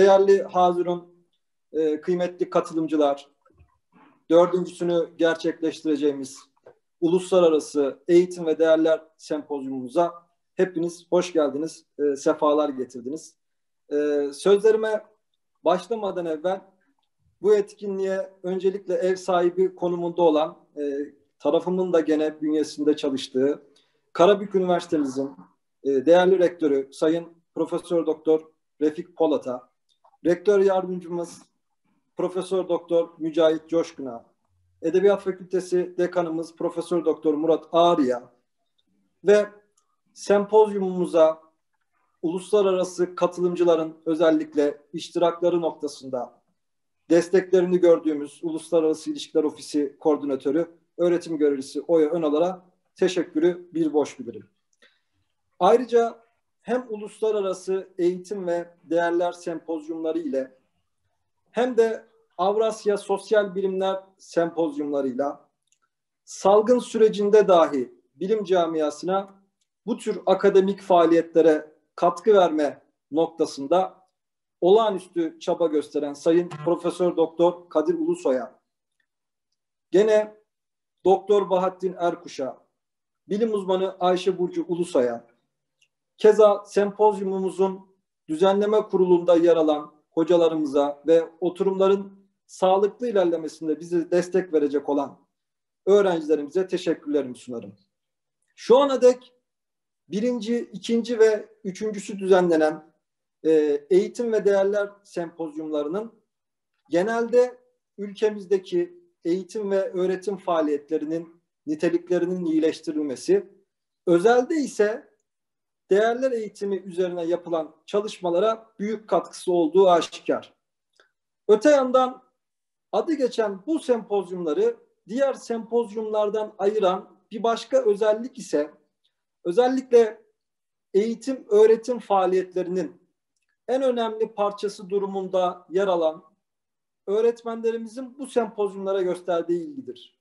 Değerli Hazirun, e, kıymetli katılımcılar, dördüncüsünü gerçekleştireceğimiz Uluslararası Eğitim ve Değerler Sempozyumumuza hepiniz hoş geldiniz, e, sefalar getirdiniz. E, sözlerime başlamadan evvel bu etkinliğe öncelikle ev sahibi konumunda olan e, tarafımın da gene bünyesinde çalıştığı Karabük Üniversitemizin değerli rektörü Sayın Profesör Doktor Refik Polat'a, rektör yardımcımız Profesör Doktor Mücahit Coşkun'a, Edebiyat Fakültesi dekanımız Profesör Doktor Murat Ağrı'ya ve sempozyumumuza uluslararası katılımcıların özellikle iştirakları noktasında desteklerini gördüğümüz Uluslararası İlişkiler Ofisi Koordinatörü, öğretim görevlisi Oya Önalar'a teşekkürü bir boş bilirim. Ayrıca hem uluslararası eğitim ve değerler sempozyumları ile hem de Avrasya Sosyal Bilimler sempozyumlarıyla salgın sürecinde dahi bilim camiasına bu tür akademik faaliyetlere katkı verme noktasında olağanüstü çaba gösteren Sayın Profesör Doktor Kadir Ulusoy'a, gene Doktor Bahattin Erkuş'a, bilim uzmanı Ayşe Burcu Ulusoy'a, keza sempozyumumuzun düzenleme kurulunda yer alan hocalarımıza ve oturumların sağlıklı ilerlemesinde bize destek verecek olan öğrencilerimize teşekkürlerimi sunarım. Şu ana dek birinci, ikinci ve üçüncüsü düzenlenen e, eğitim ve değerler sempozyumlarının genelde ülkemizdeki eğitim ve öğretim faaliyetlerinin niteliklerinin iyileştirilmesi, özelde ise değerler eğitimi üzerine yapılan çalışmalara büyük katkısı olduğu aşikar. Öte yandan adı geçen bu sempozyumları diğer sempozyumlardan ayıran bir başka özellik ise özellikle eğitim öğretim faaliyetlerinin en önemli parçası durumunda yer alan öğretmenlerimizin bu sempozyumlara gösterdiği ilgidir.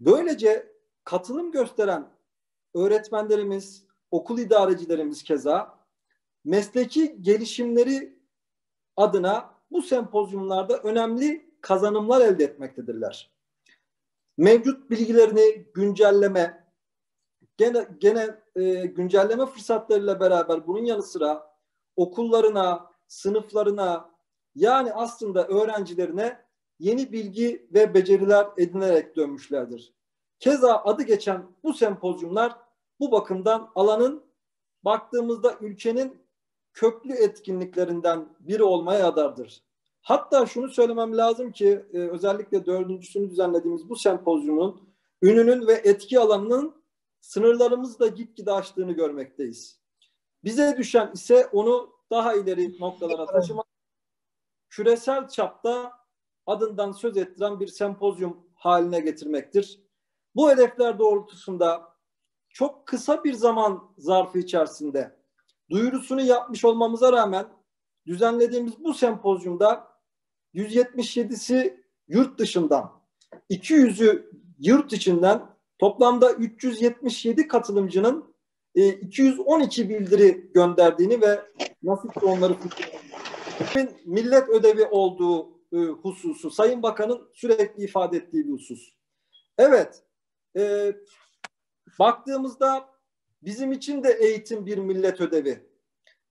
Böylece katılım gösteren öğretmenlerimiz, okul idarecilerimiz keza mesleki gelişimleri adına bu sempozyumlarda önemli kazanımlar elde etmektedirler. Mevcut bilgilerini güncelleme, gene, gene e, güncelleme fırsatlarıyla beraber bunun yanı sıra okullarına, sınıflarına yani aslında öğrencilerine yeni bilgi ve beceriler edinerek dönmüşlerdir. Keza adı geçen bu sempozyumlar bu bakımdan alanın baktığımızda ülkenin köklü etkinliklerinden biri olmaya adardır. Hatta şunu söylemem lazım ki e, özellikle dördüncüsünü düzenlediğimiz bu sempozyumun ününün ve etki alanının sınırlarımızı da gitgide aştığını görmekteyiz. Bize düşen ise onu daha ileri noktalara taşımak, küresel çapta adından söz ettiren bir sempozyum haline getirmektir. Bu hedefler doğrultusunda çok kısa bir zaman zarfı içerisinde duyurusunu yapmış olmamıza rağmen düzenlediğimiz bu sempozyumda 177'si yurt dışından, 200'ü yurt içinden toplamda 377 katılımcının 212 e, bildiri gönderdiğini ve nasıl onları millet ödevi olduğu e, hususu Sayın Bakan'ın sürekli ifade ettiği bir husus. Evet, e, baktığımızda bizim için de eğitim bir millet ödevi.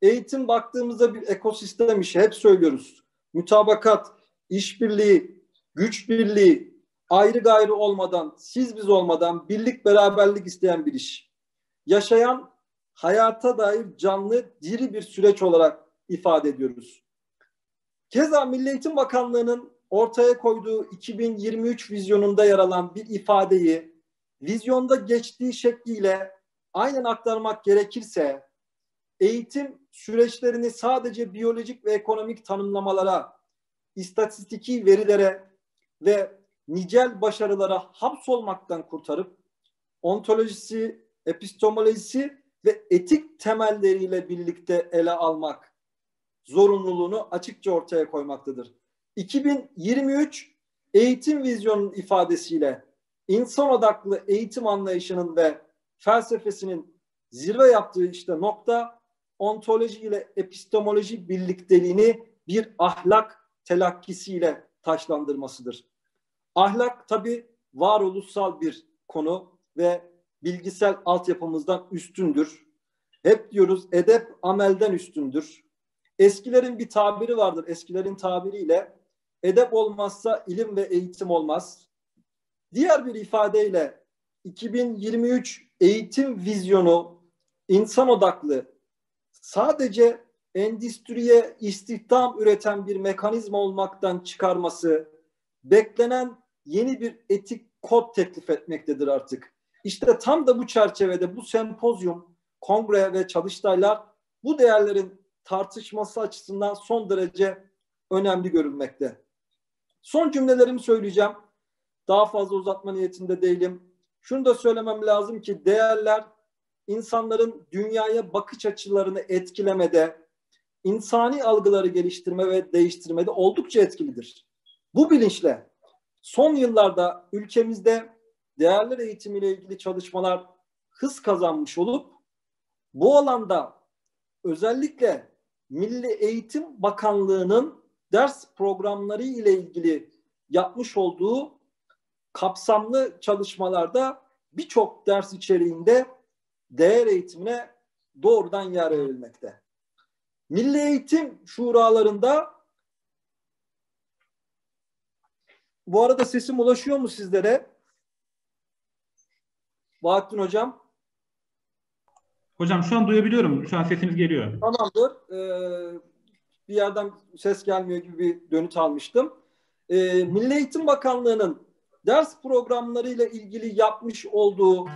Eğitim baktığımızda bir ekosistem işi. Hep söylüyoruz. Mütabakat, işbirliği, güç birliği, ayrı gayrı olmadan, siz biz olmadan birlik beraberlik isteyen bir iş. Yaşayan hayata dair canlı, diri bir süreç olarak ifade ediyoruz. Keza Milli Eğitim Bakanlığı'nın ortaya koyduğu 2023 vizyonunda yer alan bir ifadeyi vizyonda geçtiği şekliyle aynen aktarmak gerekirse eğitim süreçlerini sadece biyolojik ve ekonomik tanımlamalara, istatistiki verilere ve nicel başarılara hapsolmaktan kurtarıp ontolojisi, epistemolojisi ve etik temelleriyle birlikte ele almak zorunluluğunu açıkça ortaya koymaktadır. 2023 eğitim vizyonunun ifadesiyle insan odaklı eğitim anlayışının ve felsefesinin zirve yaptığı işte nokta ontoloji ile epistemoloji birlikteliğini bir ahlak telakkisiyle taşlandırmasıdır. Ahlak tabi varoluşsal bir konu ve bilgisel altyapımızdan üstündür. Hep diyoruz edep amelden üstündür. Eskilerin bir tabiri vardır. Eskilerin tabiriyle edep olmazsa ilim ve eğitim olmaz. Diğer bir ifadeyle 2023 eğitim vizyonu insan odaklı sadece endüstriye istihdam üreten bir mekanizma olmaktan çıkarması beklenen yeni bir etik kod teklif etmektedir artık. İşte tam da bu çerçevede bu sempozyum, kongre ve çalıştaylar bu değerlerin tartışması açısından son derece önemli görülmekte. Son cümlelerimi söyleyeceğim. Daha fazla uzatma niyetinde değilim. Şunu da söylemem lazım ki değerler insanların dünyaya bakış açılarını etkilemede, insani algıları geliştirme ve değiştirmede oldukça etkilidir. Bu bilinçle son yıllarda ülkemizde değerler eğitimiyle ilgili çalışmalar hız kazanmış olup bu alanda özellikle Milli Eğitim Bakanlığı'nın ders programları ile ilgili yapmış olduğu kapsamlı çalışmalarda birçok ders içeriğinde değer eğitimine doğrudan yer verilmekte. Milli eğitim şuralarında bu arada sesim ulaşıyor mu sizlere? Bahattin Hocam. Hocam şu an duyabiliyorum. Şu an sesiniz geliyor. Tamamdır. Ee, bir yerden ses gelmiyor gibi bir dönüt almıştım. Ee, Milli Eğitim Bakanlığı'nın ders programlarıyla ilgili yapmış olduğu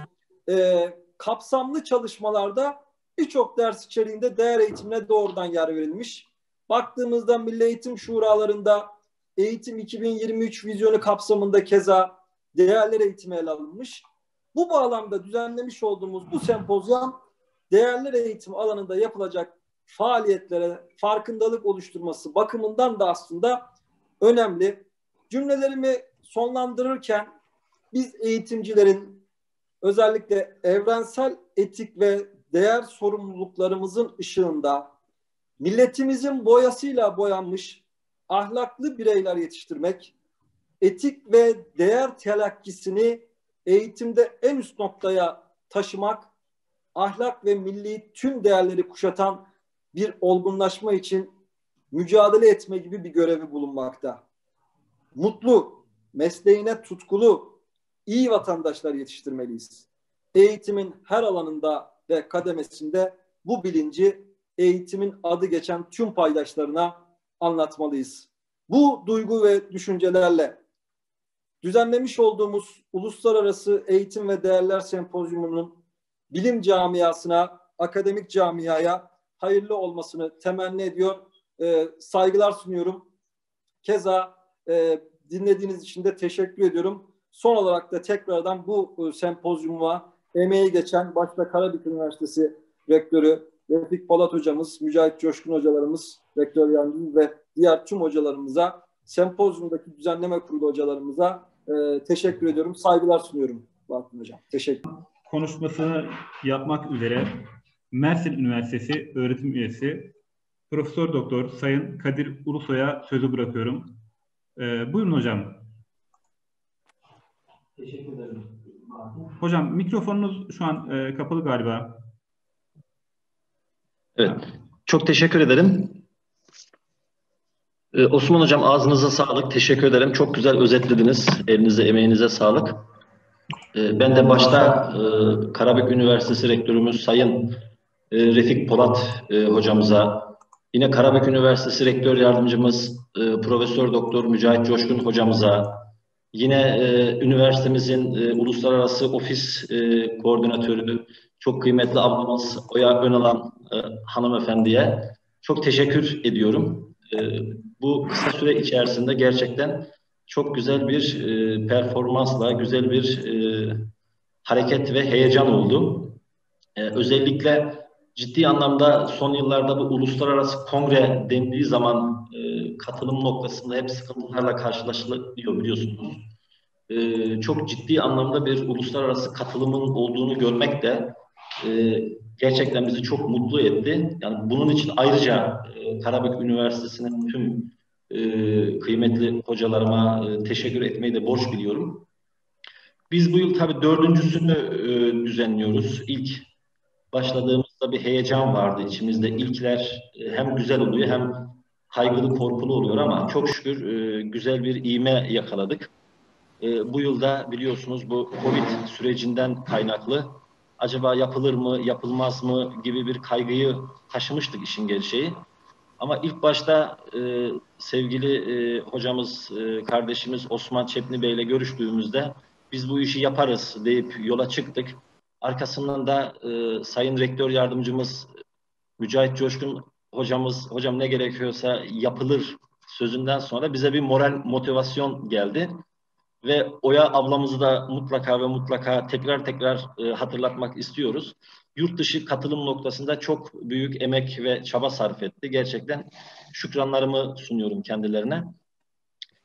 e, kapsamlı çalışmalarda birçok ders içeriğinde değer eğitimine doğrudan yer verilmiş. Baktığımızda Milli Eğitim Şuralarında Eğitim 2023 vizyonu kapsamında keza değerler eğitimi ele alınmış. Bu bağlamda düzenlemiş olduğumuz bu sempozyum değerler eğitim alanında yapılacak faaliyetlere farkındalık oluşturması bakımından da aslında önemli. Cümlelerimi sonlandırırken biz eğitimcilerin özellikle evrensel etik ve değer sorumluluklarımızın ışığında milletimizin boyasıyla boyanmış ahlaklı bireyler yetiştirmek, etik ve değer telakkisini eğitimde en üst noktaya taşımak, ahlak ve milli tüm değerleri kuşatan bir olgunlaşma için mücadele etme gibi bir görevi bulunmakta. Mutlu, mesleğine tutkulu, iyi vatandaşlar yetiştirmeliyiz. Eğitimin her alanında ve kademesinde bu bilinci eğitimin adı geçen tüm paydaşlarına anlatmalıyız. Bu duygu ve düşüncelerle düzenlemiş olduğumuz Uluslararası Eğitim ve Değerler Sempozyumu'nun bilim camiasına, akademik camiaya hayırlı olmasını temenni ediyor. E, saygılar sunuyorum. Keza e, dinlediğiniz için de teşekkür ediyorum. Son olarak da tekrardan bu e, sempozyuma emeği geçen başta Karabük Üniversitesi Rektörü Refik Polat hocamız, Mücahit Coşkun hocalarımız, rektör yardımcımız ve diğer tüm hocalarımıza, sempozyumdaki düzenleme kurulu hocalarımıza e, teşekkür ediyorum. Saygılar sunuyorum Bahattin Hocam. Teşekkür Konuşmasını yapmak üzere Mersin Üniversitesi öğretim üyesi Profesör Doktor Sayın Kadir Ulusoy'a sözü bırakıyorum. Ee, buyurun hocam. Teşekkür ederim. Hocam mikrofonunuz şu an e, kapalı galiba. Evet. Çok teşekkür ederim. Ee, Osman Hocam ağzınıza sağlık. Teşekkür ederim. Çok güzel özetlediniz. Elinize, emeğinize sağlık. Ee, ben de başta e, Karabük Üniversitesi Rektörümüz Sayın e, Refik Polat e, hocamıza, yine Karabük Üniversitesi Rektör Yardımcımız e, Profesör Doktor Mücahit Coşkun hocamıza, yine e, üniversitemizin e, uluslararası ofis e, koordinatörü, çok kıymetli ablamız Oya Önalan e, hanımefendiye çok teşekkür ediyorum. E, bu kısa süre içerisinde gerçekten çok güzel bir e, performansla, güzel bir e, hareket ve heyecan oldu. E, özellikle ciddi anlamda son yıllarda bu uluslararası kongre dendiği zaman e, katılım noktasında hep sıkıntılarla karşılaşılıyor biliyorsunuz. E, çok ciddi anlamda bir uluslararası katılımın olduğunu görmek de e, gerçekten bizi çok mutlu etti. Yani bunun için ayrıca e, Karabük Üniversitesi'nin tüm e, kıymetli hocalarıma e, teşekkür etmeyi de borç biliyorum. Biz bu yıl tabii dördüncüsünü e, düzenliyoruz. İlk başladığımızda bir heyecan vardı içimizde. İlkler e, hem güzel oluyor hem kaygılı korkulu oluyor ama çok şükür e, güzel bir iğme yakaladık. E, bu yılda biliyorsunuz bu Covid sürecinden kaynaklı acaba yapılır mı, yapılmaz mı gibi bir kaygıyı taşımıştık işin gerçeği. Ama ilk başta e, sevgili e, hocamız, e, kardeşimiz Osman Çepni Bey ile görüştüğümüzde biz bu işi yaparız deyip yola çıktık. Arkasından da e, Sayın Rektör Yardımcımız Mücahit Coşkun hocamız, hocam ne gerekiyorsa yapılır sözünden sonra bize bir moral motivasyon geldi. Ve Oya ablamızı da mutlaka ve mutlaka tekrar tekrar e, hatırlatmak istiyoruz. Yurt dışı katılım noktasında çok büyük emek ve çaba sarf etti. Gerçekten şükranlarımı sunuyorum kendilerine.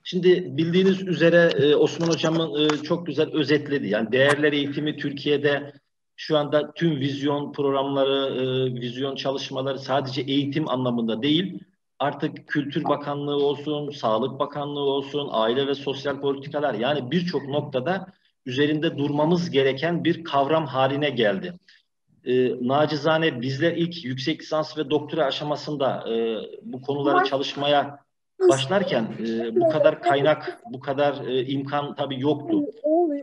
Şimdi bildiğiniz üzere e, Osman Hocam'ın e, çok güzel özetledi. Yani değerler eğitimi Türkiye'de şu anda tüm vizyon programları, e, vizyon çalışmaları sadece eğitim anlamında değil, artık Kültür Bakanlığı olsun, Sağlık Bakanlığı olsun, Aile ve Sosyal Politikalar yani birçok noktada üzerinde durmamız gereken bir kavram haline geldi. E, nacizane bizler ilk yüksek lisans ve doktora aşamasında e, bu konuları çalışmaya başlarken e, bu kadar kaynak, bu kadar e, imkan tabii yoktu.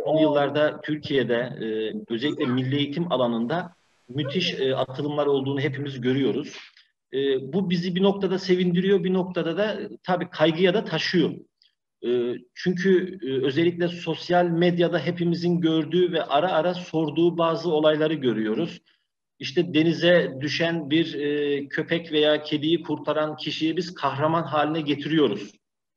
Son yıllarda Türkiye'de e, özellikle milli eğitim alanında müthiş e, atılımlar olduğunu hepimiz görüyoruz. E, bu bizi bir noktada sevindiriyor, bir noktada da tabii kaygıya da taşıyor. E, çünkü e, özellikle sosyal medyada hepimizin gördüğü ve ara ara sorduğu bazı olayları görüyoruz. İşte denize düşen bir e, köpek veya kediyi kurtaran kişiyi biz kahraman haline getiriyoruz.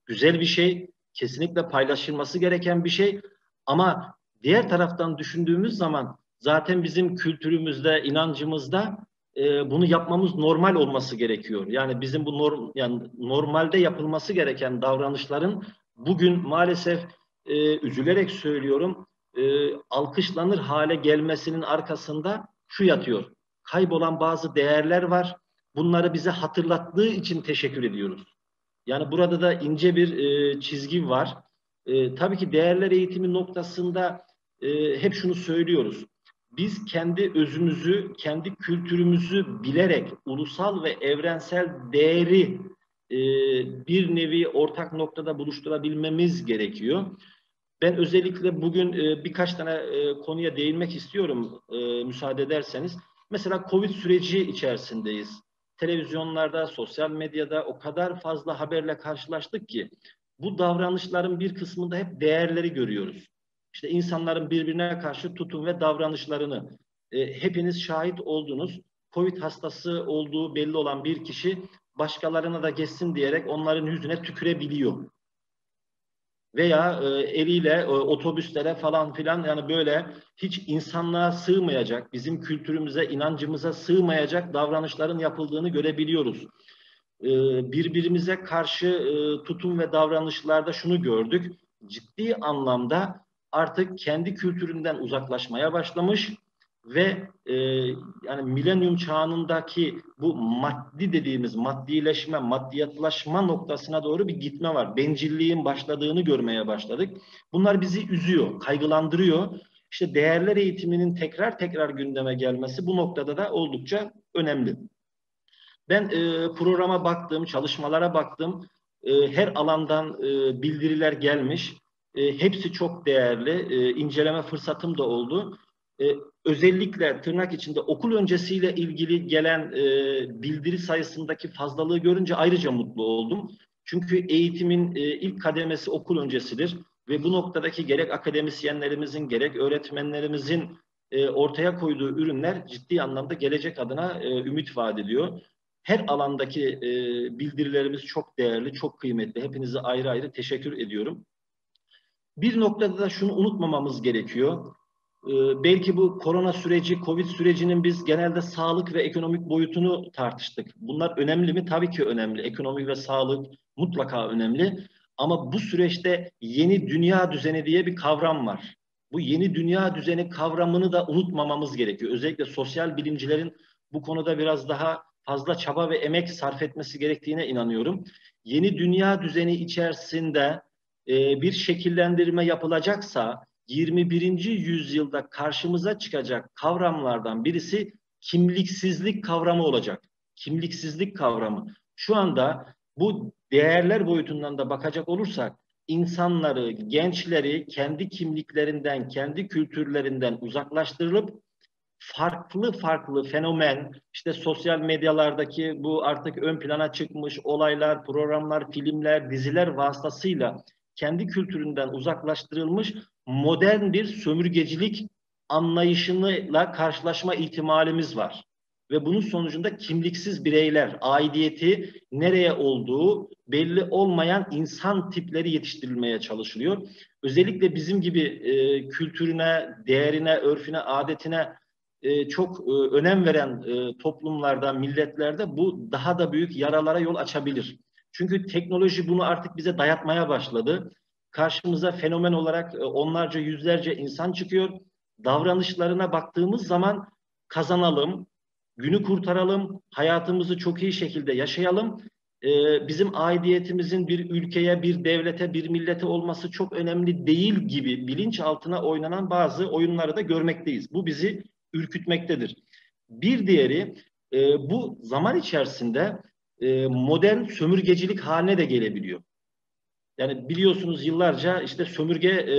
Güzel bir şey, kesinlikle paylaşılması gereken bir şey. Ama diğer taraftan düşündüğümüz zaman zaten bizim kültürümüzde, inancımızda e, bunu yapmamız normal olması gerekiyor. Yani bizim bu norm, yani normalde yapılması gereken davranışların bugün maalesef e, üzülerek söylüyorum e, alkışlanır hale gelmesinin arkasında şu yatıyor. Kaybolan bazı değerler var. Bunları bize hatırlattığı için teşekkür ediyoruz. Yani burada da ince bir e, çizgi var. E, tabii ki değerler eğitimi noktasında e, hep şunu söylüyoruz. Biz kendi özümüzü, kendi kültürümüzü bilerek ulusal ve evrensel değeri e, bir nevi ortak noktada buluşturabilmemiz gerekiyor. Ben özellikle bugün e, birkaç tane e, konuya değinmek istiyorum e, müsaade ederseniz. Mesela Covid süreci içerisindeyiz. Televizyonlarda, sosyal medyada o kadar fazla haberle karşılaştık ki bu davranışların bir kısmında hep değerleri görüyoruz. İşte insanların birbirine karşı tutum ve davranışlarını hepiniz şahit oldunuz. Covid hastası olduğu belli olan bir kişi başkalarına da geçsin diyerek onların yüzüne tükürebiliyor veya e, eliyle e, otobüslere falan filan yani böyle hiç insanlığa sığmayacak, bizim kültürümüze, inancımıza sığmayacak davranışların yapıldığını görebiliyoruz. E, birbirimize karşı e, tutum ve davranışlarda şunu gördük. Ciddi anlamda artık kendi kültüründen uzaklaşmaya başlamış ve e, yani milenyum çağındaki bu maddi dediğimiz maddileşme, maddiyatlaşma noktasına doğru bir gitme var. Bencilliğin başladığını görmeye başladık. Bunlar bizi üzüyor, kaygılandırıyor. İşte değerler eğitiminin tekrar tekrar gündeme gelmesi bu noktada da oldukça önemli. Ben e, programa baktım, çalışmalara baktım. E, her alandan e, bildiriler gelmiş. E, hepsi çok değerli. E, inceleme fırsatım da oldu. E, özellikle tırnak içinde okul öncesiyle ilgili gelen e, bildiri sayısındaki fazlalığı görünce ayrıca mutlu oldum. Çünkü eğitimin e, ilk kademesi okul öncesidir ve bu noktadaki gerek akademisyenlerimizin gerek öğretmenlerimizin e, ortaya koyduğu ürünler ciddi anlamda gelecek adına e, ümit vaat ediyor. Her alandaki e, bildirilerimiz çok değerli, çok kıymetli. Hepinize ayrı ayrı teşekkür ediyorum. Bir noktada da şunu unutmamamız gerekiyor. Ee, belki bu korona süreci, Covid sürecinin biz genelde sağlık ve ekonomik boyutunu tartıştık. Bunlar önemli mi? Tabii ki önemli. Ekonomi ve sağlık mutlaka önemli. Ama bu süreçte yeni dünya düzeni diye bir kavram var. Bu yeni dünya düzeni kavramını da unutmamamız gerekiyor. Özellikle sosyal bilimcilerin bu konuda biraz daha fazla çaba ve emek sarf etmesi gerektiğine inanıyorum. Yeni dünya düzeni içerisinde e, bir şekillendirme yapılacaksa 21. yüzyılda karşımıza çıkacak kavramlardan birisi kimliksizlik kavramı olacak. Kimliksizlik kavramı. Şu anda bu değerler boyutundan da bakacak olursak insanları, gençleri kendi kimliklerinden, kendi kültürlerinden uzaklaştırılıp farklı farklı fenomen, işte sosyal medyalardaki bu artık ön plana çıkmış olaylar, programlar, filmler, diziler vasıtasıyla kendi kültüründen uzaklaştırılmış modern bir sömürgecilik anlayışıyla karşılaşma ihtimalimiz var. Ve bunun sonucunda kimliksiz bireyler, aidiyeti nereye olduğu belli olmayan insan tipleri yetiştirilmeye çalışılıyor. Özellikle bizim gibi e, kültürüne, değerine, örfüne, adetine e, çok e, önem veren e, toplumlarda, milletlerde bu daha da büyük yaralara yol açabilir. Çünkü teknoloji bunu artık bize dayatmaya başladı. Karşımıza fenomen olarak e, onlarca, yüzlerce insan çıkıyor. Davranışlarına baktığımız zaman kazanalım, günü kurtaralım, hayatımızı çok iyi şekilde yaşayalım. Ee, bizim aidiyetimizin bir ülkeye, bir devlete, bir millete olması çok önemli değil gibi bilinç altına oynanan bazı oyunları da görmekteyiz. Bu bizi ürkütmektedir. Bir diğeri e, bu zaman içerisinde e, modern sömürgecilik haline de gelebiliyor. Yani biliyorsunuz yıllarca işte sömürge e,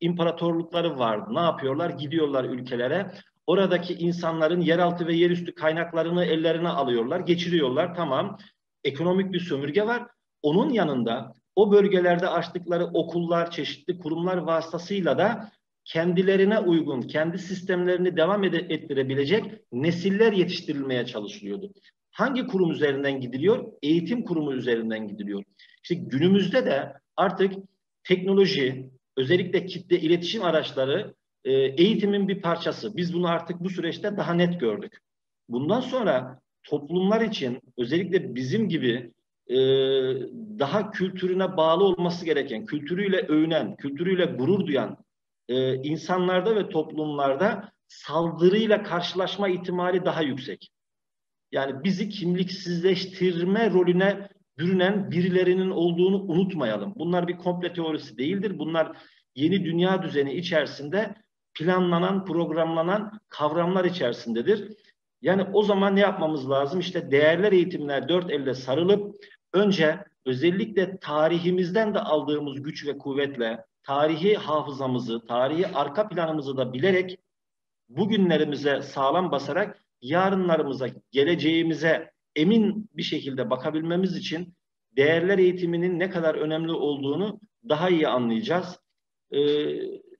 imparatorlukları vardı. Ne yapıyorlar? Gidiyorlar ülkelere. Oradaki insanların yeraltı ve yerüstü kaynaklarını ellerine alıyorlar, geçiriyorlar. Tamam. Ekonomik bir sömürge var. Onun yanında o bölgelerde açtıkları okullar, çeşitli kurumlar vasıtasıyla da kendilerine uygun, kendi sistemlerini devam ettirebilecek nesiller yetiştirilmeye çalışılıyordu. Hangi kurum üzerinden gidiliyor? Eğitim kurumu üzerinden gidiliyor. İşte günümüzde de artık teknoloji, özellikle kitle iletişim araçları e, eğitimin bir parçası. Biz bunu artık bu süreçte daha net gördük. Bundan sonra toplumlar için özellikle bizim gibi e, daha kültürüne bağlı olması gereken, kültürüyle övünen, kültürüyle gurur duyan e, insanlarda ve toplumlarda saldırıyla karşılaşma ihtimali daha yüksek. Yani bizi kimliksizleştirme rolüne bürünen birilerinin olduğunu unutmayalım. Bunlar bir komple teorisi değildir. Bunlar yeni dünya düzeni içerisinde planlanan, programlanan kavramlar içerisindedir. Yani o zaman ne yapmamız lazım? İşte değerler eğitimler dört elle sarılıp önce özellikle tarihimizden de aldığımız güç ve kuvvetle tarihi hafızamızı, tarihi arka planımızı da bilerek bugünlerimize sağlam basarak yarınlarımıza, geleceğimize emin bir şekilde bakabilmemiz için değerler eğitiminin ne kadar önemli olduğunu daha iyi anlayacağız. Ee,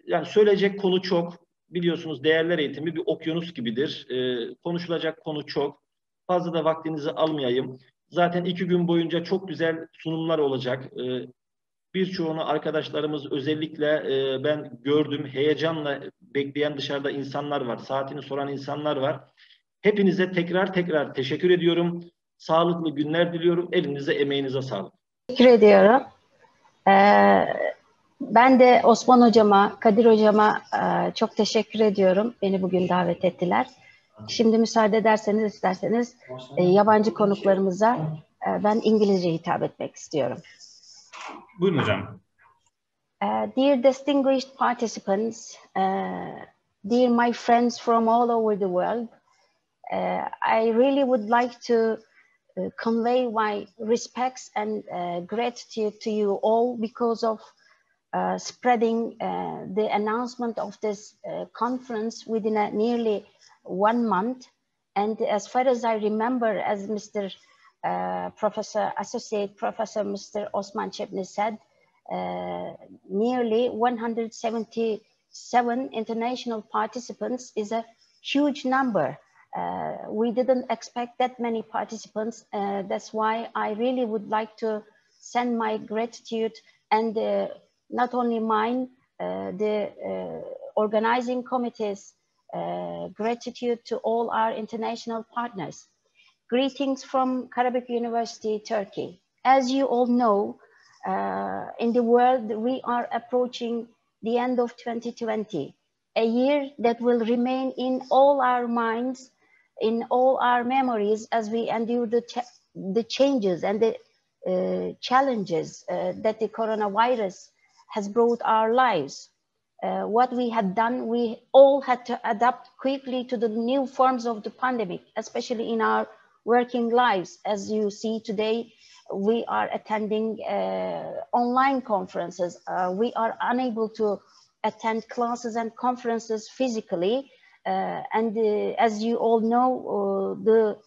yani söyleyecek konu çok. Biliyorsunuz değerler eğitimi bir okyanus gibidir. Ee, konuşulacak konu çok. Fazla da vaktinizi almayayım. Zaten iki gün boyunca çok güzel sunumlar olacak. Ee, birçoğunu arkadaşlarımız özellikle e, ben gördüm. Heyecanla bekleyen dışarıda insanlar var. Saatini soran insanlar var. Hepinize tekrar tekrar teşekkür ediyorum. Sağlıklı günler diliyorum. Elinize, emeğinize sağlık. Teşekkür ediyorum. Ee, ben de Osman Hocama, Kadir Hocama e, çok teşekkür ediyorum. Beni bugün davet ettiler. Şimdi müsaade ederseniz isterseniz e, yabancı konuklarımıza e, ben İngilizce hitap etmek istiyorum. Buyurun hocam. Uh, dear distinguished participants, uh, dear my friends from all over the world, I really would like to uh, convey my respects and uh, gratitude to you all because of uh, spreading uh, the announcement of this uh, conference within a nearly one month. And as far as I remember, as Mr. Uh, Professor, Associate Professor Mr. Osman Chepni said, uh, nearly 177 international participants is a huge number. Uh, we didn't expect that many participants. that's why I really would like to send my gratitude and not only mine, uh, the uh, organizing committee's uh, gratitude to all our international partners. Greetings from Karabük University, Turkey. As you all know, uh, in the world, we are approaching the end of 2020, a year that will remain in all our minds, in all our memories as we endure the, the changes and the uh, challenges uh, that the coronavirus has brought our lives. Uh, what we had done, we all had to adapt quickly to the new forms of the pandemic, especially in our working lives. As you see today, we are attending uh, online conferences. Uh, we are unable to attend classes and conferences physically. Uh, and uh, as you all know, uh, the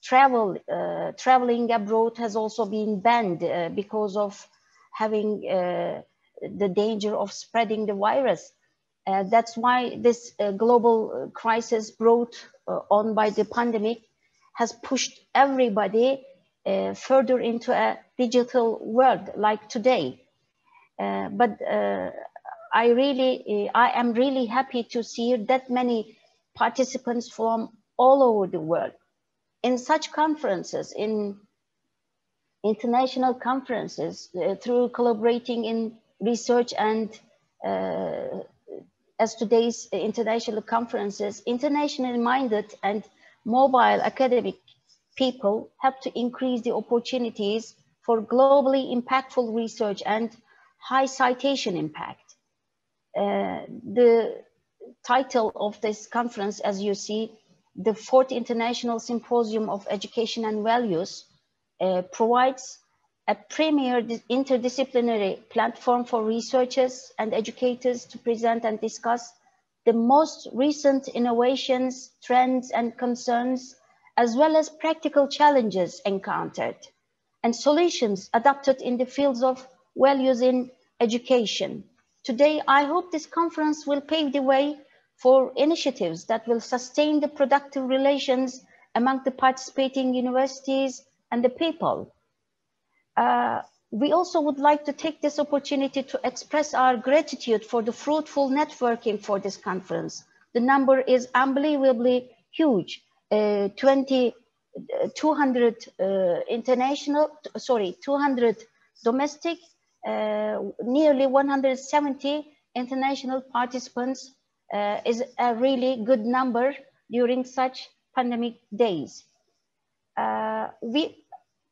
travel uh, traveling abroad has also been banned because of having the danger of spreading the virus. that's why this global crisis brought on by the pandemic has pushed everybody uh, further into a digital world like today. Uh, but uh, I really, I am really happy to see that many participants from all over the world in such conferences, in international conferences, uh, through collaborating in research and uh, as today's international conferences, internationally minded and mobile academic people help to increase the opportunities for globally impactful research and high citation impact. Uh, the title of this conference, as you see, the fourth International Symposium of Education and Values uh, provides a premier interdisciplinary platform for researchers and educators to present and discuss the most recent innovations, trends, and concerns as well as practical challenges encountered and solutions adopted in the fields of values in education. Today, I hope this conference will pave the way for initiatives that will sustain the productive relations among the participating universities and the people. Uh, we also would like to take this opportunity to express our gratitude for the fruitful networking for this conference. The number is unbelievably huge uh, 20, uh, 200 uh, international, sorry, 200 domestic, nearly 170 international participants is a really good number during such pandemic days. we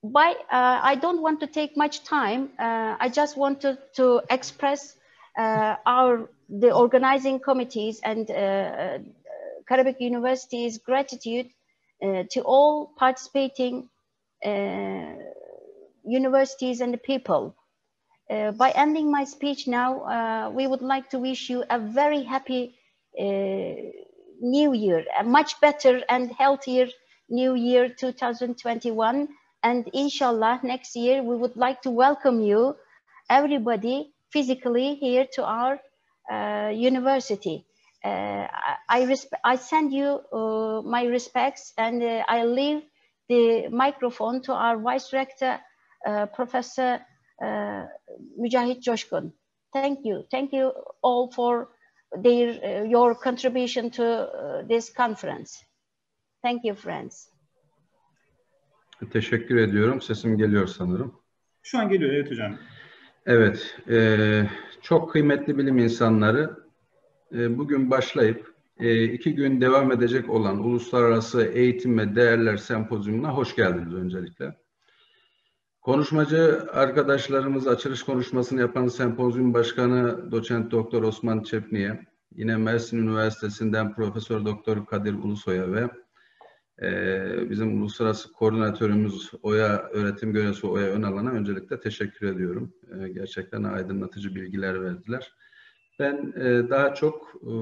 by uh, I don't want to take much time. Uh, I just wanted to express uh, our the organizing committees and Karabük University's gratitude uh, to all participating uh, universities and the people. Uh, by ending my speech now, uh, we would like to wish you a very happy uh, new year, a much better and healthier new year 2021. And inshallah, next year, we would like to welcome you, everybody, physically here to our uh, university. Uh, I, I send you my respects and I leave the microphone to our Vice Rector, Professor Mujahid Joshkun. Thank you. Thank you all for their, your contribution to this conference. Thank you, friends. Teşekkür ediyorum. Sesim geliyor sanırım. Şu an geliyor, evet hocam. Evet, e, çok kıymetli bilim insanları e, bugün başlayıp e, iki gün devam edecek olan Uluslararası Eğitim ve Değerler Sempozyumuna hoş geldiniz öncelikle. Konuşmacı arkadaşlarımız açılış konuşmasını yapan sempozyum başkanı doçent doktor Osman Çepni'ye, yine Mersin Üniversitesi'nden Profesör Doktor Kadir Ulusoy'a ve e, bizim uluslararası koordinatörümüz Oya öğretim görevlisi Oya Önalan'a öncelikle teşekkür ediyorum. E, gerçekten aydınlatıcı bilgiler verdiler. Ben e, daha çok e,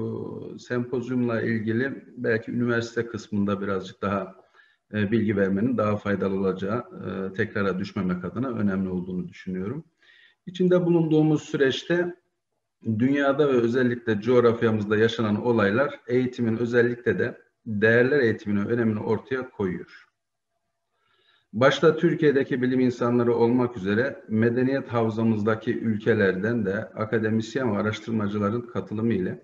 sempozyumla ilgili belki üniversite kısmında birazcık daha e, bilgi vermenin daha faydalı olacağı, e, tekrara düşmemek adına önemli olduğunu düşünüyorum. İçinde bulunduğumuz süreçte dünyada ve özellikle coğrafyamızda yaşanan olaylar eğitimin özellikle de değerler eğitiminin önemini ortaya koyuyor. Başta Türkiye'deki bilim insanları olmak üzere medeniyet havzamızdaki ülkelerden de akademisyen ve araştırmacıların katılımı ile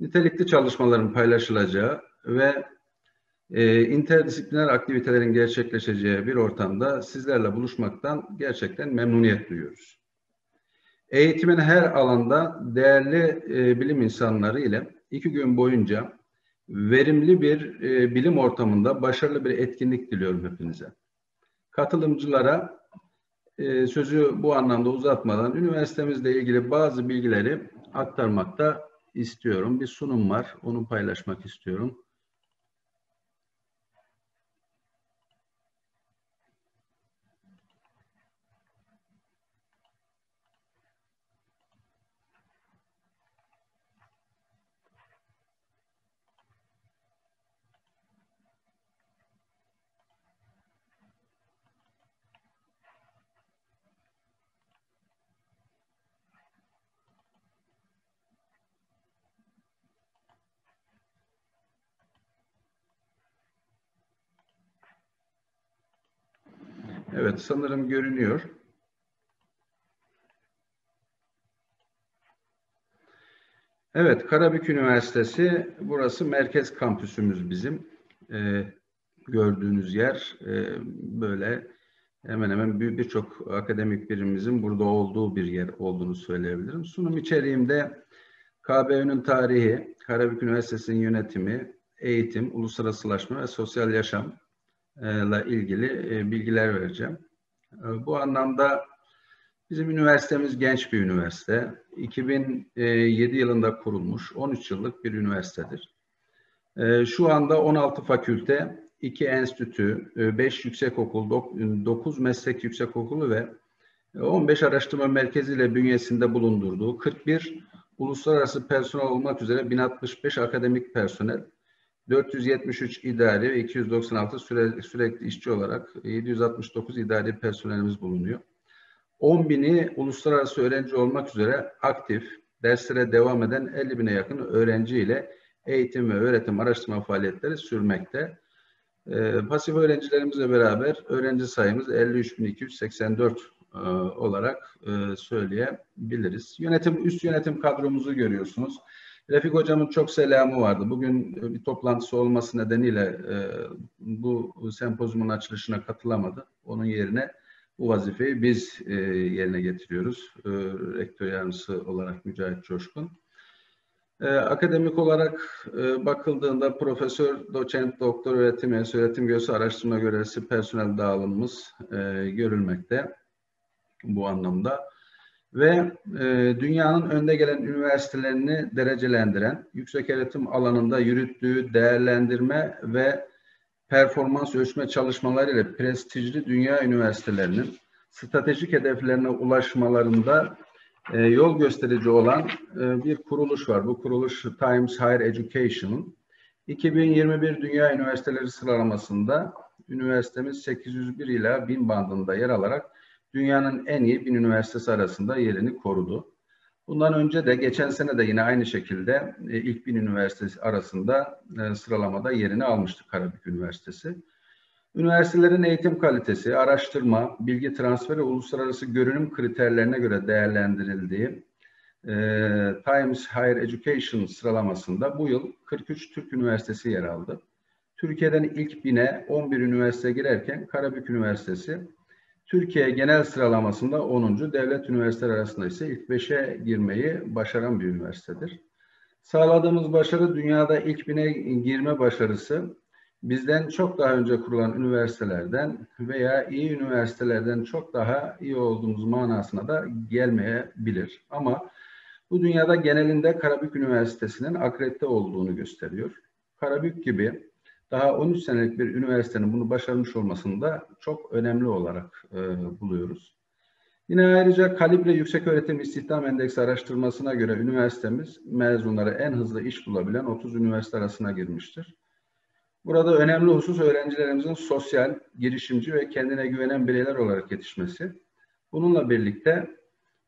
nitelikli çalışmaların paylaşılacağı ve e, interdisipliner aktivitelerin gerçekleşeceği bir ortamda sizlerle buluşmaktan gerçekten memnuniyet duyuyoruz. eğitimin her alanda değerli e, bilim insanları ile iki gün boyunca verimli bir e, bilim ortamında başarılı bir etkinlik diliyorum hepinize. Katılımcılara e, sözü bu anlamda uzatmadan üniversitemizle ilgili bazı bilgileri aktarmakta istiyorum. Bir sunum var, onu paylaşmak istiyorum. Evet, sanırım görünüyor. Evet, Karabük Üniversitesi, burası merkez kampüsümüz bizim. Ee, gördüğünüz yer e, böyle hemen hemen birçok bir akademik birimimizin burada olduğu bir yer olduğunu söyleyebilirim. Sunum içeriğimde KBÜ'nün tarihi, Karabük Üniversitesi'nin yönetimi, eğitim, uluslararasılaşma ve sosyal yaşam ile ilgili e, bilgiler vereceğim. E, bu anlamda bizim üniversitemiz genç bir üniversite. 2007 yılında kurulmuş 13 yıllık bir üniversitedir. E, şu anda 16 fakülte, 2 enstitü, 5 yüksekokul, 9 meslek yüksekokulu ve 15 araştırma merkezi ile bünyesinde bulundurduğu 41 uluslararası personel olmak üzere 1065 akademik personel 473 idari ve 296 süre, sürekli işçi olarak 769 idari personelimiz bulunuyor. 10 bini uluslararası öğrenci olmak üzere aktif, derslere devam eden 50 bine yakın öğrenci ile eğitim ve öğretim araştırma faaliyetleri sürmekte. Ee, pasif öğrencilerimizle beraber öğrenci sayımız 53.284 e, olarak e, söyleyebiliriz. Yönetim, üst yönetim kadromuzu görüyorsunuz. Refik Hocam'ın çok selamı vardı. Bugün e, bir toplantısı olması nedeniyle e, bu sempozyumun açılışına katılamadı. Onun yerine bu vazifeyi biz e, yerine getiriyoruz. E, rektör yardımcısı olarak Mücahit Coşkun. E, akademik olarak e, bakıldığında profesör, doçent, doktor öğretim üyesi, öğretim üyesi araştırma görevlisi personel dağılımımız e, görülmekte bu anlamda ve e, dünyanın önde gelen üniversitelerini derecelendiren, yüksek öğretim alanında yürüttüğü değerlendirme ve performans ölçme çalışmalarıyla prestijli dünya üniversitelerinin stratejik hedeflerine ulaşmalarında e, yol gösterici olan e, bir kuruluş var. Bu kuruluş Times Higher Education'ın 2021 Dünya Üniversiteleri sıralamasında üniversitemiz 801 ila 1000 bandında yer alarak dünyanın en iyi bin üniversitesi arasında yerini korudu. Bundan önce de geçen sene de yine aynı şekilde e, ilk bin üniversitesi arasında e, sıralamada yerini almıştı Karabük Üniversitesi. Üniversitelerin eğitim kalitesi, araştırma, bilgi transferi uluslararası görünüm kriterlerine göre değerlendirildiği e, Times Higher Education sıralamasında bu yıl 43 Türk Üniversitesi yer aldı. Türkiye'den ilk bine 11 üniversite girerken Karabük Üniversitesi Türkiye genel sıralamasında 10. devlet üniversiteleri arasında ise ilk 5'e girmeyi başaran bir üniversitedir. Sağladığımız başarı dünyada ilk bine girme başarısı bizden çok daha önce kurulan üniversitelerden veya iyi üniversitelerden çok daha iyi olduğumuz manasına da gelmeyebilir. Ama bu dünyada genelinde Karabük Üniversitesi'nin akredite olduğunu gösteriyor. Karabük gibi daha 13 senelik bir üniversitenin bunu başarmış olmasını da çok önemli olarak e, buluyoruz. Yine ayrıca Kalibre Yüksek Öğretim İstihdam Endeksi araştırmasına göre üniversitemiz mezunları en hızlı iş bulabilen 30 üniversite arasına girmiştir. Burada önemli husus öğrencilerimizin sosyal, girişimci ve kendine güvenen bireyler olarak yetişmesi. Bununla birlikte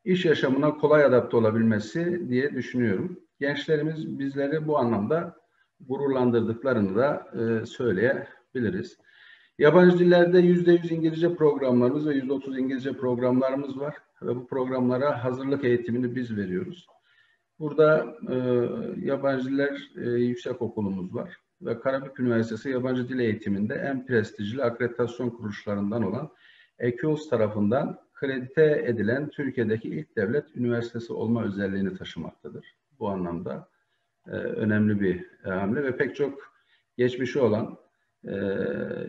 iş yaşamına kolay adapte olabilmesi diye düşünüyorum. Gençlerimiz bizleri bu anlamda gururlandırdıklarını da e, söyleyebiliriz. Yabancı dillerde yüzde yüz İngilizce programlarımız ve yüzde otuz İngilizce programlarımız var ve bu programlara hazırlık eğitimini biz veriyoruz. Burada e, yabancı diller e, yüksek okulumuz var ve Karabük Üniversitesi yabancı dil eğitiminde en prestijli akreditasyon kuruluşlarından olan EQUILS tarafından kredite edilen Türkiye'deki ilk devlet üniversitesi olma özelliğini taşımaktadır. Bu anlamda önemli bir e, hamle ve pek çok geçmişi olan e,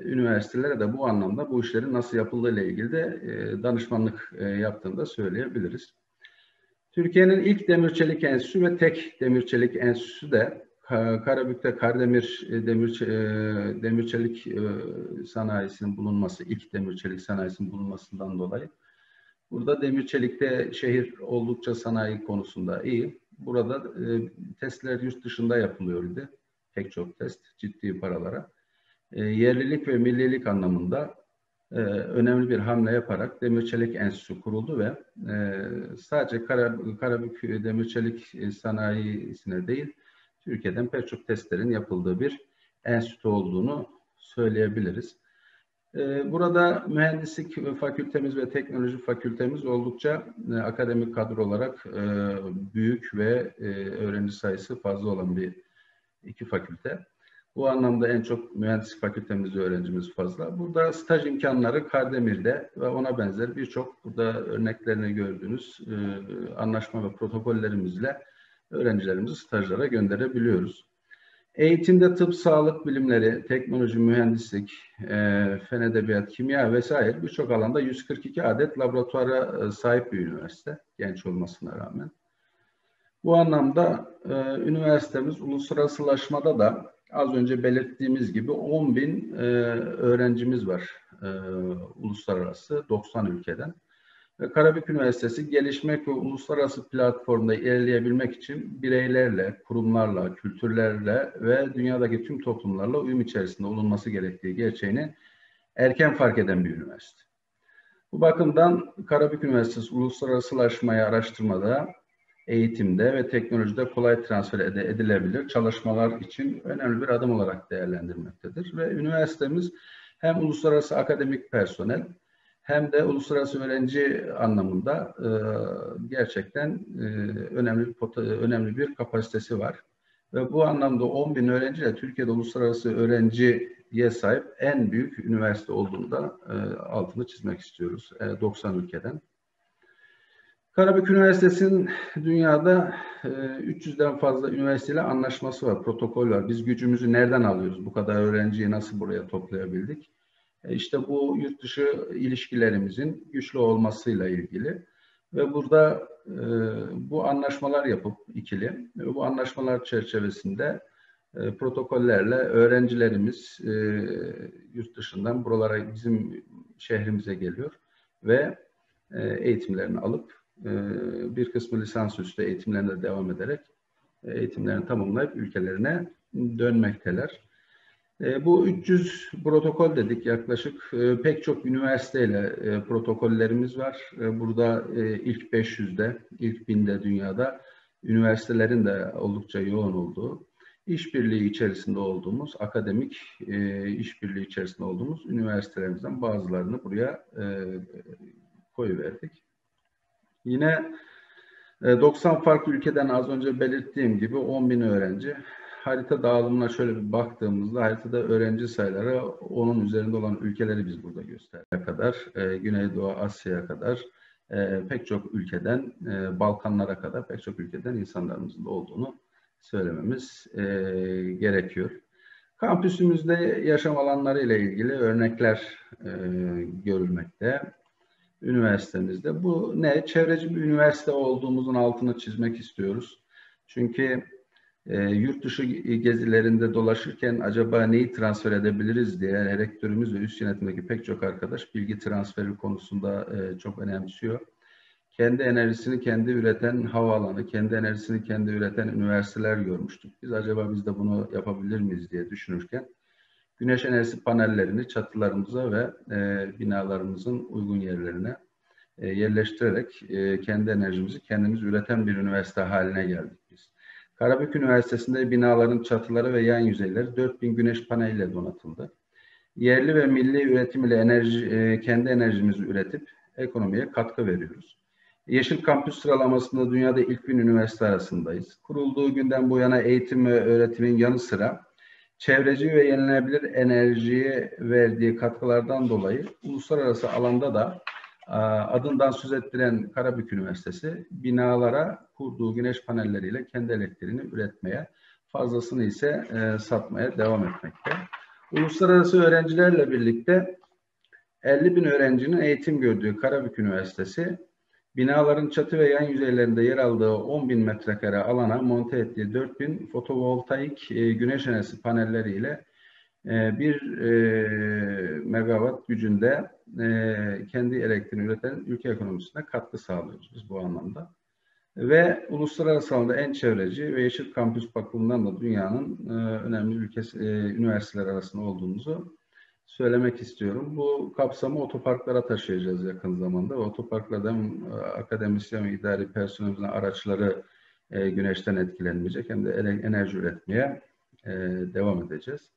üniversitelere de bu anlamda bu işlerin nasıl yapıldığı ile ilgili de e, danışmanlık e, yaptığını da söyleyebiliriz. Türkiye'nin ilk demir çelik enstitüsü ve tek demir çelik enstitüsü de Karabük'te Kardemir e, demir, e, demir e, sanayisinin bulunması, ilk demir çelik sanayisinin bulunmasından dolayı burada demir çelikte şehir oldukça sanayi konusunda iyi. Burada testler yurt dışında yapılıyordu. Pek çok test ciddi paralara. Yerlilik ve millilik anlamında önemli bir hamle yaparak Demir Çelik Enstitüsü kuruldu ve sadece Karabük Demir Çelik sanayisine değil, Türkiye'den pek çok testlerin yapıldığı bir enstitü olduğunu söyleyebiliriz. Ee, burada mühendislik fakültemiz ve teknoloji fakültemiz oldukça e, akademik kadro olarak e, büyük ve e, öğrenci sayısı fazla olan bir iki fakülte. Bu anlamda en çok mühendislik fakültemizde öğrencimiz fazla. Burada staj imkanları Kardemir'de ve ona benzer birçok burada örneklerini gördüğünüz anlaşma ve protokollerimizle öğrencilerimizi stajlara gönderebiliyoruz. Eğitimde tıp, sağlık bilimleri, teknoloji, mühendislik, e, fen edebiyat, kimya vesaire birçok alanda 142 adet laboratuvara e, sahip bir üniversite genç olmasına rağmen. Bu anlamda e, üniversitemiz uluslararasılaşmada da az önce belirttiğimiz gibi 10 bin e, öğrencimiz var e, uluslararası 90 ülkeden. Karabük Üniversitesi gelişmek ve uluslararası platformda ilerleyebilmek için bireylerle, kurumlarla, kültürlerle ve dünyadaki tüm toplumlarla uyum içerisinde olunması gerektiği gerçeğini erken fark eden bir üniversite. Bu bakımdan Karabük Üniversitesi uluslararasılaşmayı araştırmada, eğitimde ve teknolojide kolay transfer edilebilir çalışmalar için önemli bir adım olarak değerlendirmektedir. Ve üniversitemiz hem uluslararası akademik personel hem de uluslararası öğrenci anlamında e, gerçekten e, önemli bir önemli bir kapasitesi var. Ve bu anlamda 10 bin öğrenciyle Türkiye'de uluslararası öğrenciye sahip en büyük üniversite olduğunu da e, altını çizmek istiyoruz e, 90 ülkeden. Karabük Üniversitesi'nin dünyada e, 300'den fazla üniversiteyle anlaşması var, protokol var. Biz gücümüzü nereden alıyoruz? Bu kadar öğrenciyi nasıl buraya toplayabildik? E, işte bu yurt dışı ilişkilerimizin güçlü olmasıyla ilgili ve burada e, bu anlaşmalar yapıp ikili ve bu anlaşmalar çerçevesinde e, protokollerle öğrencilerimiz e, yurt dışından buralara bizim şehrimize geliyor ve e, eğitimlerini alıp e, bir kısmı lisansüstü eğitimlerine devam ederek e, eğitimlerini tamamlayıp ülkelerine dönmekteler. E, bu 300 protokol dedik yaklaşık e, pek çok üniversiteyle e, protokollerimiz var. Burada ilk 500'de, ilk 1000'de dünyada üniversitelerin de oldukça yoğun olduğu, işbirliği içerisinde olduğumuz, akademik işbirliği içerisinde olduğumuz üniversitelerimizden bazılarını buraya koyuverdik. Yine 90 e, farklı ülkeden az önce belirttiğim gibi 10 bin öğrenci harita dağılımına şöyle bir baktığımızda haritada öğrenci sayıları onun üzerinde olan ülkeleri biz burada gösterdiğe kadar, e, Güneydoğu Asya'ya kadar e, pek çok ülkeden, e, Balkanlara kadar pek çok ülkeden insanlarımızın da olduğunu söylememiz e, gerekiyor. Kampüsümüzde yaşam alanları ile ilgili örnekler e, görülmekte üniversitemizde. Bu ne? Çevreci bir üniversite olduğumuzun altını çizmek istiyoruz. Çünkü e, yurt dışı gezilerinde dolaşırken acaba neyi transfer edebiliriz diye rektörümüz ve üst yönetimdeki pek çok arkadaş bilgi transferi konusunda e, çok önemsiyor. Kendi enerjisini kendi üreten havaalanı, kendi enerjisini kendi üreten üniversiteler görmüştük. Biz acaba biz de bunu yapabilir miyiz diye düşünürken güneş enerjisi panellerini çatılarımıza ve e, binalarımızın uygun yerlerine e, yerleştirerek e, kendi enerjimizi kendimiz üreten bir üniversite haline geldik. Karabük Üniversitesi'nde binaların çatıları ve yan yüzeyleri 4000 güneş paneliyle donatıldı. Yerli ve milli üretim ile enerji, e, kendi enerjimizi üretip ekonomiye katkı veriyoruz. Yeşil Kampüs sıralamasında dünyada ilk bin üniversite arasındayız. Kurulduğu günden bu yana eğitim ve öğretimin yanı sıra çevreci ve yenilenebilir enerjiye verdiği katkılardan dolayı uluslararası alanda da adından söz ettiren Karabük Üniversitesi binalara kurduğu güneş panelleriyle kendi elektriğini üretmeye, fazlasını ise e, satmaya devam etmekte. Uluslararası öğrencilerle birlikte 50 bin öğrencinin eğitim gördüğü Karabük Üniversitesi, binaların çatı ve yan yüzeylerinde yer aldığı 10 bin metrekare alana monte ettiği 4 bin fotovoltaik e, güneş enerjisi panelleriyle e, bir e, megawatt gücünde e, kendi elektriğini üreten ülke ekonomisine katkı sağlıyoruz biz bu anlamda. Ve uluslararası alanda en çevreci ve yeşil kampüs bakımından da dünyanın e, önemli ülkesi, e, üniversiteler arasında olduğumuzu söylemek istiyorum. Bu kapsamı otoparklara taşıyacağız yakın zamanda. Otoparklardan e, akademisyen ve idari personelimizin araçları e, güneşten etkilenmeyecek hem de enerji üretmeye e, devam edeceğiz.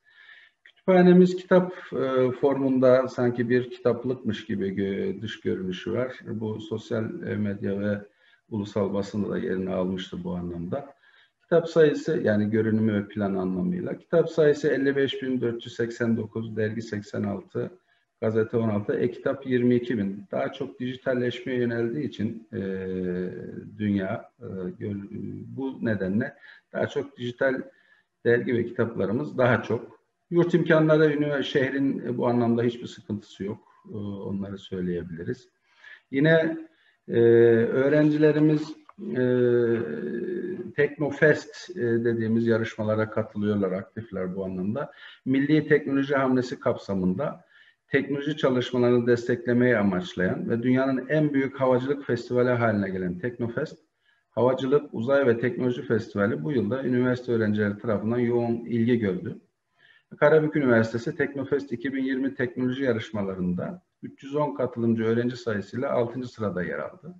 Kütüphanemiz kitap e, formunda sanki bir kitaplıkmış gibi dış görünüşü var. Bu sosyal medya ve ulusal basında da yerini almıştı bu anlamda. Kitap sayısı yani görünümü ve plan anlamıyla. Kitap sayısı 55.489, dergi 86, gazete 16, e-kitap 22.000. Daha çok dijitalleşmeye yöneldiği için e, dünya e, bu nedenle daha çok dijital dergi ve kitaplarımız daha çok. Yurt imkanları şehrin bu anlamda hiçbir sıkıntısı yok. E, onları söyleyebiliriz. Yine e, öğrencilerimiz e, Teknofest e, dediğimiz yarışmalara katılıyorlar, aktifler bu anlamda. Milli Teknoloji Hamlesi kapsamında teknoloji çalışmalarını desteklemeyi amaçlayan ve dünyanın en büyük havacılık festivali haline gelen Teknofest, Havacılık, Uzay ve Teknoloji Festivali bu yılda üniversite öğrencileri tarafından yoğun ilgi gördü. Karabük Üniversitesi Teknofest 2020 teknoloji yarışmalarında 310 katılımcı öğrenci sayısıyla 6. sırada yer aldı.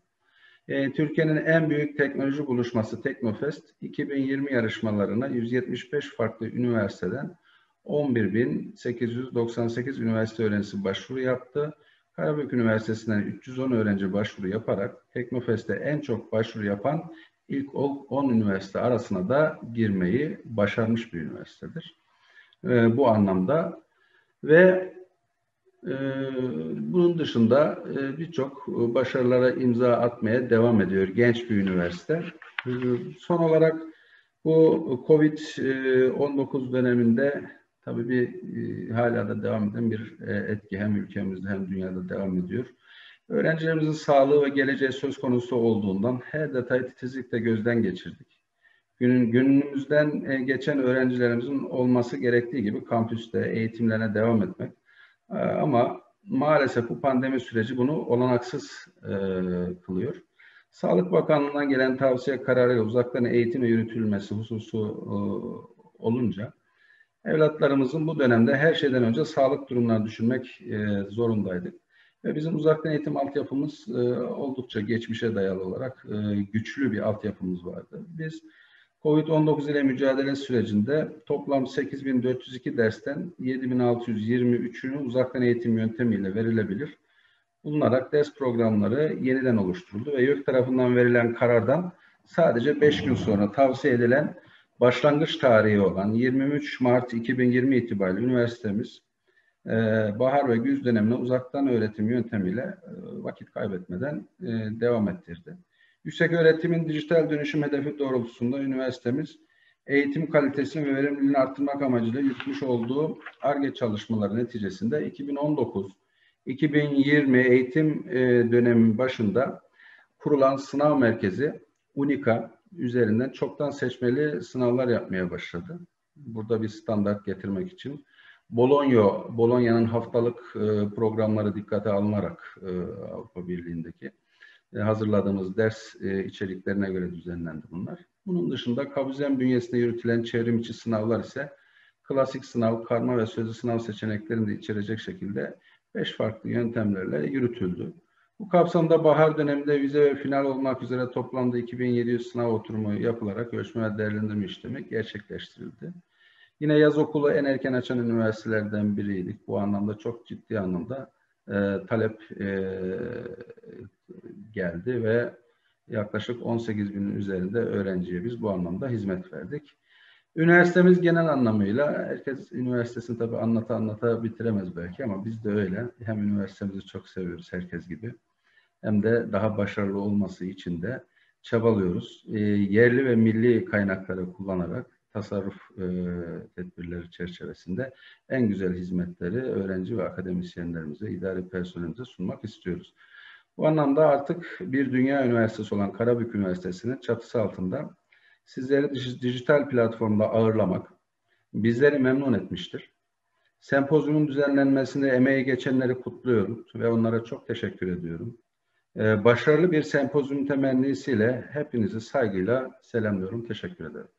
E, Türkiye'nin en büyük teknoloji buluşması Teknofest 2020 yarışmalarına 175 farklı üniversiteden 11.898 üniversite öğrencisi başvuru yaptı. Karabük Üniversitesi'nden 310 öğrenci başvuru yaparak Teknofest'e en çok başvuru yapan ilk 10 üniversite arasına da girmeyi başarmış bir üniversitedir. E, bu anlamda ve e, bunun dışında e, birçok başarılara imza atmaya devam ediyor genç bir üniversite. E, son olarak bu Covid-19 döneminde tabii bir e, hala da devam eden bir e, etki hem ülkemizde hem dünyada devam ediyor. Öğrencilerimizin sağlığı ve geleceği söz konusu olduğundan her detayı titizlikle gözden geçirdik günün günümüzden e, geçen öğrencilerimizin olması gerektiği gibi kampüste eğitimlerine devam etmek. E, ama maalesef bu pandemi süreci bunu olanaksız e, kılıyor. Sağlık Bakanlığı'ndan gelen tavsiye kararıyla uzaktan eğitime yürütülmesi hususu olunca evlatlarımızın bu dönemde her şeyden önce sağlık durumlarını düşünmek zorundaydık. Ve bizim uzaktan eğitim altyapımız oldukça geçmişe dayalı olarak güçlü bir altyapımız vardı. Biz Covid-19 ile mücadele sürecinde toplam 8402 dersten 7623'ünü uzaktan eğitim yöntemiyle verilebilir. Bulunarak ders programları yeniden oluşturuldu ve YÖK tarafından verilen karardan sadece 5 gün sonra tavsiye edilen başlangıç tarihi olan 23 Mart 2020 itibariyle üniversitemiz e, bahar ve güz dönemine uzaktan öğretim yöntemiyle e, vakit kaybetmeden e, devam ettirdi. Yüksek öğretimin dijital dönüşüm hedefi doğrultusunda üniversitemiz eğitim kalitesini ve verimliliğini arttırmak amacıyla yürütmüş olduğu ARGE çalışmaları neticesinde 2019-2020 eğitim e, dönemi başında kurulan sınav merkezi UNIKA üzerinden çoktan seçmeli sınavlar yapmaya başladı. Burada bir standart getirmek için. Bologna, Bologna'nın haftalık e, programları dikkate alınarak e, Avrupa Birliği'ndeki hazırladığımız ders e, içeriklerine göre düzenlendi bunlar. Bunun dışında Kabuzen bünyesinde yürütülen çevrim içi sınavlar ise klasik sınav, karma ve sözlü sınav seçeneklerini de içerecek şekilde beş farklı yöntemlerle yürütüldü. Bu kapsamda bahar döneminde vize ve final olmak üzere toplamda 2700 sınav oturumu yapılarak ölçme ve değerlendirme işlemi gerçekleştirildi. Yine yaz okulu en erken açan üniversitelerden biriydik. Bu anlamda çok ciddi anlamda e, talep e, geldi ve yaklaşık 18 binin üzerinde öğrenciye biz bu anlamda hizmet verdik. Üniversitemiz genel anlamıyla herkes üniversitesini tabii anlata anlata bitiremez belki ama biz de öyle. Hem üniversitemizi çok seviyoruz herkes gibi. hem de daha başarılı olması için de çabalıyoruz. E, yerli ve milli kaynakları kullanarak tasarruf e, tedbirleri çerçevesinde en güzel hizmetleri öğrenci ve akademisyenlerimize, idari personelimize sunmak istiyoruz. Bu anlamda artık bir dünya üniversitesi olan Karabük Üniversitesi'nin çatısı altında sizleri dijital platformda ağırlamak bizleri memnun etmiştir. Sempozyumun düzenlenmesinde emeği geçenleri kutluyorum ve onlara çok teşekkür ediyorum. Ee, başarılı bir sempozyum temennisiyle hepinizi saygıyla selamlıyorum. Teşekkür ederim.